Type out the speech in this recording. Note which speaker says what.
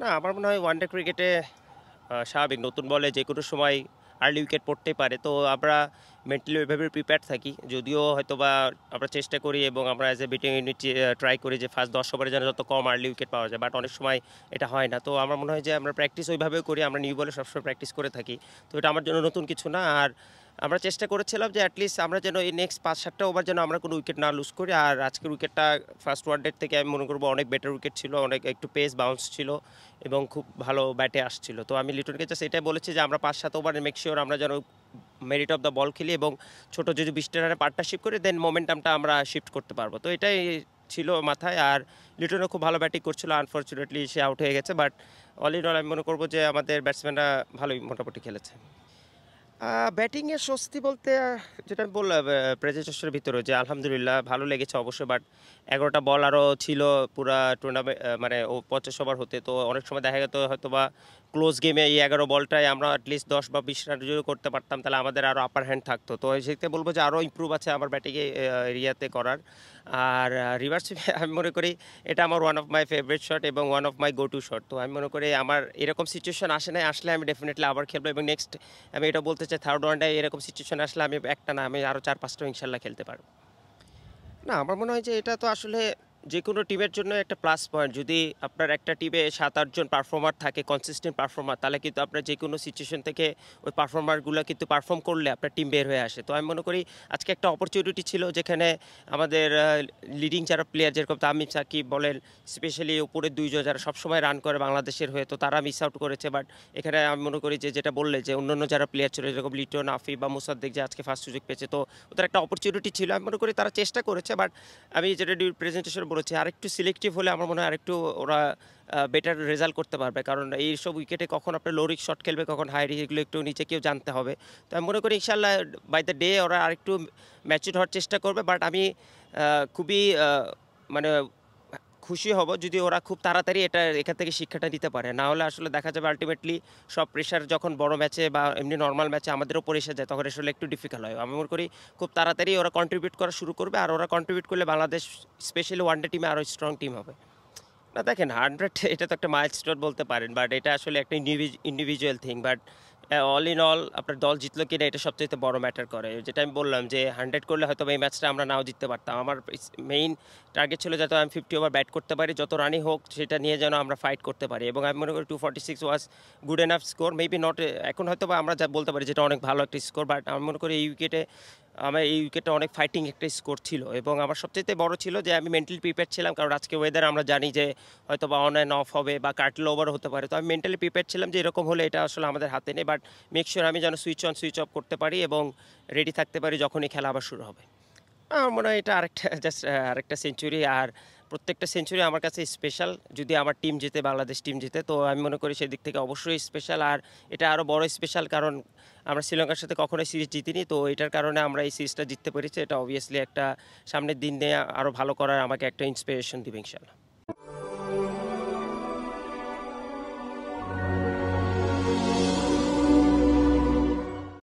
Speaker 1: না, আমার মনে হয় ওয়ানডে ক্রিকেটে স্বাভাবিক। নতুন বলে যে কোনো সময় আর্লি উইকেট পড়তেই পারে। তো আমরা মেন্টালি ওইভাবে প্রিপেয়ার থাকি। যদিও হয়তো বা আমরা চেষ্টা করি এবং আমরা as a batting unit try করি যে ফার্স্ট দশ ওভারে যেন যত কম আর্লি উইকেট পাওয়া যায়। বাট অনেক সময় এটা হয় না। তো আমার মনে হয় যে আমরা প্র্যাকটিস ওইভাবে করি। আমরা নিউ বলে সবসময় প্র্যাকটিস করে থাকি। তো এটা আমার জন্য নতুন কিছু না। আর আমরা চেষ্টা করেছিলাম যে অ্যাটলিস্ট আমরা যেন এই নেক্সট পাঁচ, সাতটা ওভার যেন আমরা কোনো উইকেট না লুজ করি। আর আজকের উইকেটটা ফার্স্ট ওয়ানডের থেকে আমি মনে করব অনেক বেটার উইকেট ছিল, অনেক একটু পেস বাউন্স ছিল এবং খুব ভালো ব্যাটে আসছিল। তো আমি লিটনকে জাস্ট এটাই বলেছি যে আমরা পাঁচ, সাত ওভারে মেক শিওর আমরা যেন মেরিট অফ দ্য বল খেলি এবং ছোটো যদি বিশটা রানে পার্টনারশিপ করি দেন মোমেন্টামটা আমরা শিফট করতে পারব। তো এটাই ছিল মাথায় আর লিটনও খুব ভালো ব্যাটিং করছিল আনফর্চুনেটলি সে আউট হয়ে গেছে। বাট অল ইন অল আমি মনে করব যে আমাদের ব্যাটসম্যানরা ভালোই মোটামুটি খেলেছে। ব্যাটিংয়ের স্বস্তি বলতে যেটা আমি বললাম প্রেজেন্টেশনের ভিতরে যে আলহামদুলিল্লাহ ভালো লেগেছে অবশ্যই বাট এগারোটা বল আরও ছিল পুরা টুর্নামেন্ট মানে ও পঞ্চাশ ওভার হতে, তো অনেক সময় দেখা যেত হয়তো বা ক্লোজ গেমে এই এগারো বলটায় আমরা অ্যাটলিস্ট দশ বা বিশ রান যদি করতে পারতাম, তাহলে আমাদের আরও আপার হ্যান্ড থাকতো। তো সেক্ষেত্রে বলব যে আরও ইম্প্রুভ আছে আমার ব্যাটিংয়ে এরিয়াতে করার। আর রিভার্স আমি মনে করি এটা আমার one of my favourite shot এবং one of my go to shot তো আমি মনে করি আমার এরকম সিচুয়েশন আসে নাই, আসলে আমি ডেফিনেটলি আবার খেলব এবং নেক্সট আমি এটা বলতে চাই থার্ড ওয়ানডে এরকম সিচুয়েশন আসলে আমি একটা না, আমি আরও চার পাঁচটা ইনশাল্লাহ খেলতে পারব। না, আমার মনে হয় যে এটা তো আসলে যে কোনো টিমের জন্য একটা প্লাস পয়েন্ট যদি আপনার একটা টিমে সাত আটজন পারফর্মার থাকে কনসিস্টেন্ট পারফর্মার তাহলে কিন্তু আপনার যে কোনো সিচুয়েশন থেকে ওই পারফর্মারগুলো কিন্তু পারফর্ম করলে আপনার টিম বের হয়ে আসে। তো আমি মনে করি আজকে একটা অপরচুনিটি ছিল যেখানে আমাদের লিডিং যারা প্লেয়ার যেরকম তামিম সাকিব বলেন স্পেশালি উপরের দুইজন যারা সবসময় রান করে বাংলাদেশের হয়ে, তো তারা মিস আউট করেছে। বাট এখানে আমি মনে করি যে, যেটা বললে যে, অন্যান্য যারা প্লেয়ার ছিল, যেরকম লিটন আফি বা মুসাদ্দিক যে আজকে ফার্স্ট সুযোগ পেয়েছে, তো ওদের একটা অপরচুনিটি ছিল। আমি মনে করি তারা চেষ্টা করেছে বাট আমি যেটা প্রেজেন্টেশন বলেছি আরেকটু সিলেক্টিভ হলে আমার মনে হয় আরেকটু ওরা বেটার রেজাল্ট করতে পারবে। কারণ এইসব উইকেটে কখন আপনার লোরিক শট খেলবে, কখন হাই এগুলো একটু নিচে কেউ জানতে হবে। তো আমি মনে করি ইনশাল্লাহ বাই দ্য ডে ওরা আরেকটু ম্যাচিউর হওয়ার চেষ্টা করবে। বাট আমি খুবই মানে খুশি হব যদি ওরা খুব তাড়াতাড়ি এটা এখান থেকে শিক্ষাটা দিতে পারে। না হলে আসলে দেখা যাবে আলটিমেটলি সব প্রেশার যখন বড় ম্যাচে বা এমনি নর্মাল ম্যাচে আমাদের উপর এসে যায়, তখন আসলে একটু ডিফিকাল্ট হয়। আমি মনে করি খুব তাড়াতাড়ি ওরা কন্ট্রিবিউট করা শুরু করবে আর ওরা কন্ট্রিবিউট করলে বাংলাদেশ স্পেশালি ওয়ানডে টিমে আরও স্ট্রং টিম হবে। না, দেখেন হান্ড্রেড এটা তো একটা মাইলস্টোন বলতে পারেন বাট এটা আসলে একটা individual thing but all in all আপনার দল জিতলো কিনা এটা সবচেয়ে বড় ম্যাটার করে। যেটা আমি বললাম যে হান্ড্রেড করলে হয়তো এই ম্যাচটা আমরা নাও জিততে পারতাম। আমার মেইন টার্গেট ছিল যাতে আমি ফিফটি ওভার ব্যাট করতে পারি, যত রানই হোক সেটা নিয়ে যেন আমরা ফাইট করতে পারি। এবং আমি মনে করি two forty six was good enough score maybe not এখন হয়তো বা আমরা যা বলতে পারি যেটা অনেক ভালো একটা স্কোর বাট আমি মনে করি এই উইকেটে আমার এই উইকেটে অনেক ফাইটিং একটা স্কোর ছিল এবং আমার সবচেয়ে বড় ছিল যে আমি মেন্টালি প্রিপেয়ার ছিলাম, কারণ আজকে ওয়েদার আমরা জানি যে হয়তো বা অন অ্যান্ড অফ হবে বা কাটল ওভার হতে পারে। তো আমি মেন্টালি প্রিপেয়ার ছিলাম যে এরকম হলে এটা আসলে আমাদের হাতে নেই বাট মেক শিওর আমি যেন সুইচ অন সুইচ অফ করতে পারি এবং রেডি থাকতে পারি যখনই খেলা আবার শুরু হবে। আমার মনে হয় এটা আরেকটা জাস্ট আরেকটা সেঞ্চুরি আর প্রত্যেকটা সেঞ্চুরি আমার কাছে স্পেশাল যদি আমার টিম জিতে, বাংলাদেশ টিম জিতে, তো আমি মনে করি সেদিক থেকে অবশ্যই স্পেশাল আর এটা আরও বড় স্পেশাল কারণ আমরা শ্রীলঙ্কার সাথে কখনোই সিরিজ জিতিনি, তো এটার কারণে আমরা এই সিরিজটা জিততে পেরেছি। এটা অবভিয়াসলি একটা সামনের দিন নিয়ে আরও ভালো করার আমাকে একটা ইন্সপিরেশন দিবে ইনশাল্লাহ